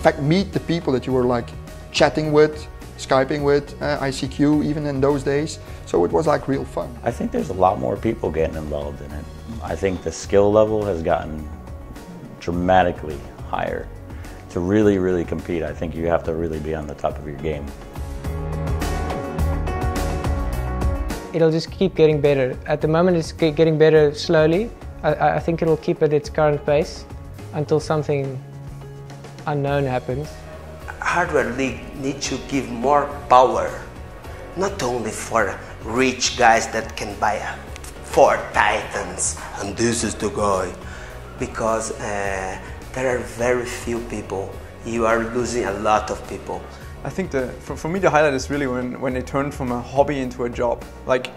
in fact meet the people that you were like chatting with, Skyping with, uh, ICQ even in those days. So it was like real fun. I think there's a lot more people getting involved in it. I think the skill level has gotten dramatically higher. To really, really compete, I think you have to really be on the top of your game. It'll just keep getting better. At the moment it's getting better slowly. I, I think it'll keep at its current pace until something unknown happens. Hardware League needs to give more power, not only for rich guys that can buy four Titans and this is the guy, because uh, there are very few people. You are losing a lot of people. I think the, for, for me the highlight is really when, when it turned from a hobby into a job. Like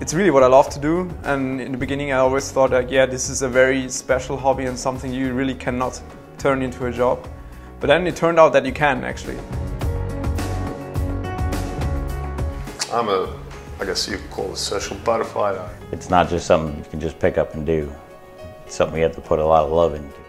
it's really what I love to do and in the beginning I always thought like yeah this is a very special hobby and something you really cannot turn into a job. But then it turned out that you can actually. I'm a, I guess you could call it a social butterfly. It's not just something you can just pick up and do. It's something you have to put a lot of love into.